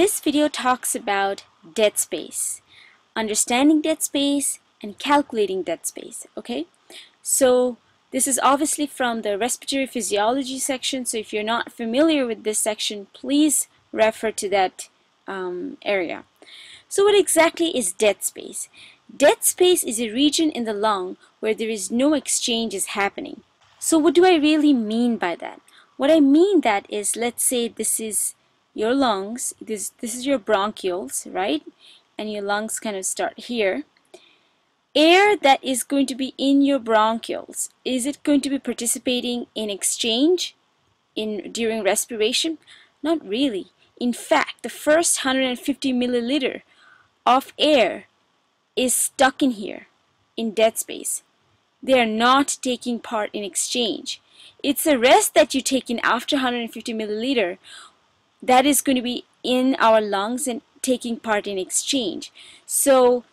This video talks about dead space, understanding dead space and calculating dead space, okay? So this is obviously from the respiratory physiology section, so if you're not familiar with this section, please refer to that um, area. So what exactly is dead space? Dead space is a region in the lung where there is no exchanges happening. So what do I really mean by that? What I mean that is, let's say this is your lungs, this, this is your bronchioles, right? And your lungs kind of start here. Air that is going to be in your bronchioles, is it going to be participating in exchange in during respiration? Not really. In fact, the first 150 milliliter of air is stuck in here, in dead space. They are not taking part in exchange. It's the rest that you take in after 150 milliliter that is going to be in our lungs and taking part in exchange. So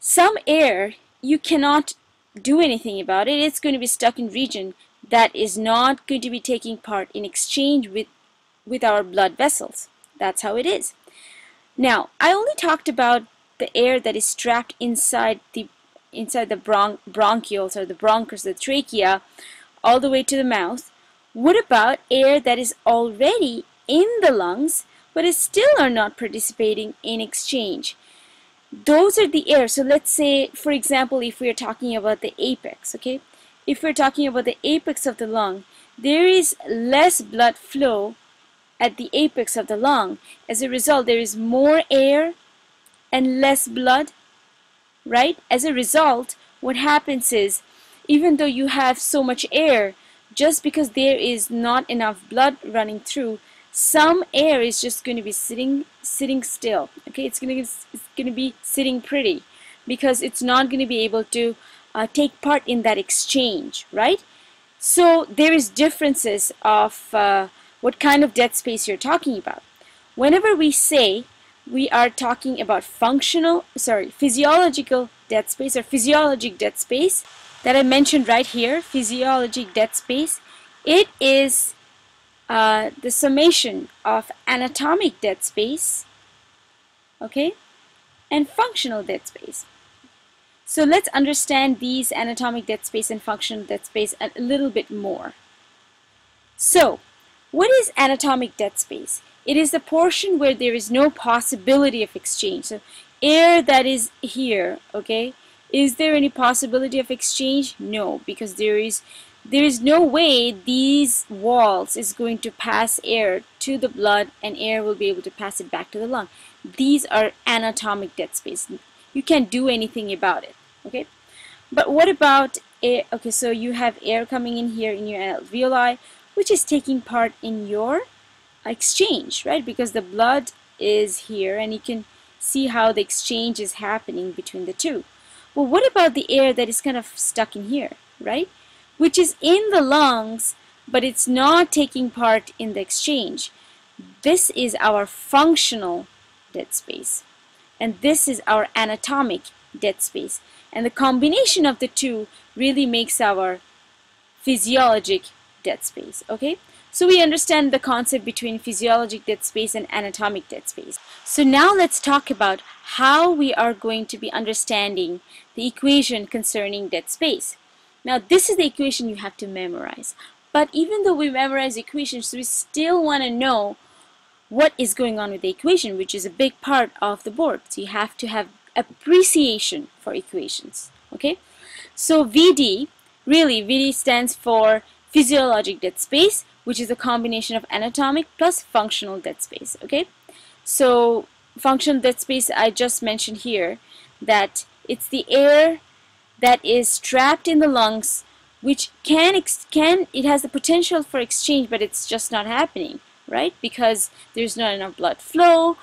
some air, you cannot do anything about it. It's going to be stuck in region that is not going to be taking part in exchange with, with our blood vessels. That's how it is. Now, I only talked about the air that is trapped inside the inside the bron bronchioles or the bronchus, the trachea, all the way to the mouth. What about air that is already in the lungs but still are not participating in exchange? Those are the air. So let's say, for example, if we're talking about the apex, okay? If we're talking about the apex of the lung, there is less blood flow at the apex of the lung. As a result, there is more air and less blood, right? As a result, what happens is, even though you have so much air, just because there is not enough blood running through, some air is just going to be sitting sitting still. Okay, it's going to it's going to be sitting pretty because it's not going to be able to uh, take part in that exchange, right? So there is differences of uh, what kind of dead space you're talking about. Whenever we say we are talking about functional, sorry, physiological dead space or physiologic dead space that I mentioned right here, physiologic dead space, it is uh, the summation of anatomic dead space, okay, and functional dead space. So let's understand these anatomic dead space and functional dead space a little bit more. So, what is anatomic dead space? It is the portion where there is no possibility of exchange. So, air that is here, okay, is there any possibility of exchange? No, because there is there is no way these walls is going to pass air to the blood and air will be able to pass it back to the lung. These are anatomic dead space. You can't do anything about it. Okay, but what about air? Okay, so you have air coming in here in your alveoli, which is taking part in your exchange, right? Because the blood is here and you can see how the exchange is happening between the two. Well, what about the air that is kind of stuck in here, right? Which is in the lungs, but it's not taking part in the exchange. This is our functional dead space. And this is our anatomic dead space. And the combination of the two really makes our physiologic dead space. Okay? So we understand the concept between physiologic dead space and anatomic dead space. So now let's talk about how we are going to be understanding the equation concerning dead space. Now this is the equation you have to memorize. But even though we memorize equations, we still want to know what is going on with the equation, which is a big part of the board. So you have to have appreciation for equations. Okay? So VD, really VD stands for physiologic dead space, which is a combination of anatomic plus functional dead space. Okay? So functional dead space I just mentioned here that it's the air that is trapped in the lungs which can can it has the potential for exchange but it's just not happening right? Because there's not enough blood flow.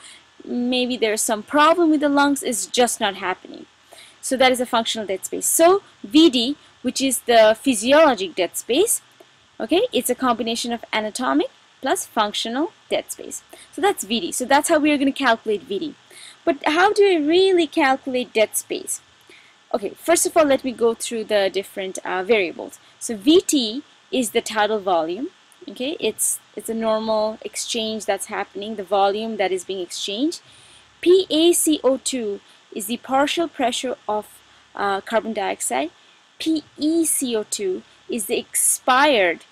Maybe there's some problem with the lungs. It's just not happening. So that is a functional dead space. So VD which is the physiologic dead space okay it's a combination of anatomic plus functional dead space. So that's VD so that's how we are going to calculate VD but how do we really calculate dead space Okay, first of all, let me go through the different uh, variables. So VT is the tidal volume, okay? It's it's a normal exchange that's happening the volume that is being exchanged. PaCO2 is the partial pressure of uh, carbon dioxide. PeCO2 is the expired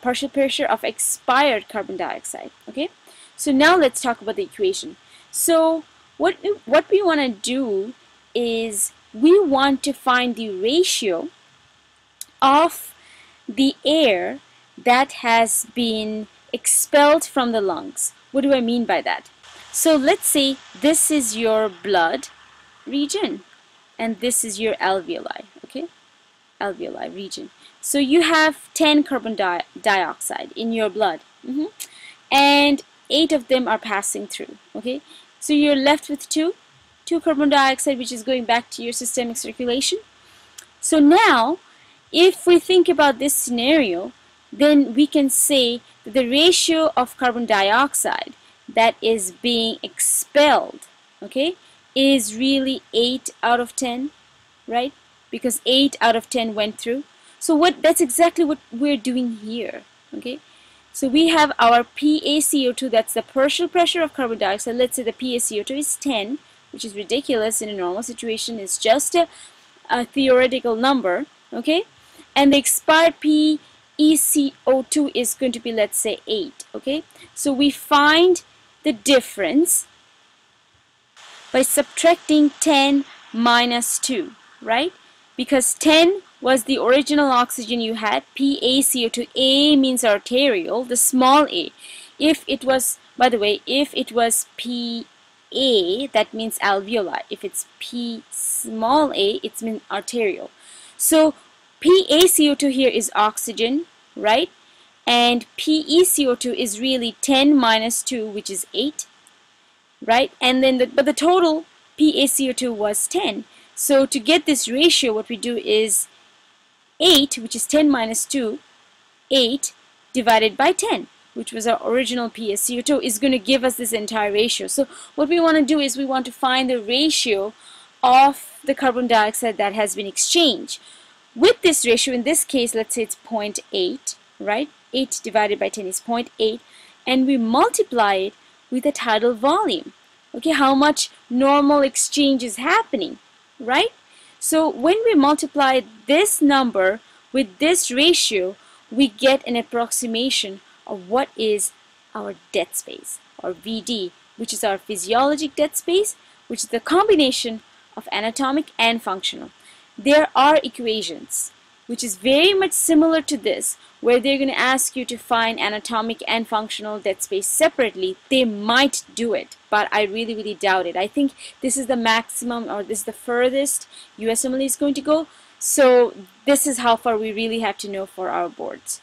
partial pressure of expired carbon dioxide okay? So now let's talk about the equation. So what what we want to do is we want to find the ratio of the air that has been expelled from the lungs. What do I mean by that? So let's say this is your blood region and this is your alveoli, okay? Alveoli region. So you have 10 carbon di dioxide in your blood mm -hmm. and 8 of them are passing through, okay? So you're left with 2 to carbon dioxide which is going back to your systemic circulation. So now if we think about this scenario then we can say that the ratio of carbon dioxide that is being expelled okay is really 8 out of 10 right? Because 8 out of 10 went through. So what that's exactly what we're doing here okay? So we have our PaCO2 that's the partial pressure of carbon dioxide. Let's say the PaCO2 is 10 which is ridiculous in a normal situation. It's just a, a theoretical number, okay? And the expired P ECO2 is going to be let's say 8 okay so we find the difference by subtracting 10 minus 2 right because 10 was the original oxygen you had PaCO2 A means arterial the small a if it was by the way if it was PA that means alveoli if it's P small a it's mean arterial so PaCO2 here is oxygen, right? And PeCO2 is really 10 minus 2, which is 8, right? And then, the, but the total PaCO2 was 10. So to get this ratio, what we do is 8, which is 10 minus 2, 8 divided by 10, which was our original PaCO2, is going to give us this entire ratio. So what we want to do is we want to find the ratio of the carbon dioxide that has been exchanged. With this ratio, in this case, let's say it's 0.8, right? 8 divided by 10 is 0.8, and we multiply it with the tidal volume. Okay, how much normal exchange is happening, right? So when we multiply this number with this ratio, we get an approximation of what is our dead space, or VD, which is our physiologic dead space, which is the combination of anatomic and functional. There are equations which is very much similar to this where they're going to ask you to find anatomic and functional dead space separately. They might do it but I really really doubt it. I think this is the maximum or this is the furthest USMLE is going to go. So this is how far we really have to know for our boards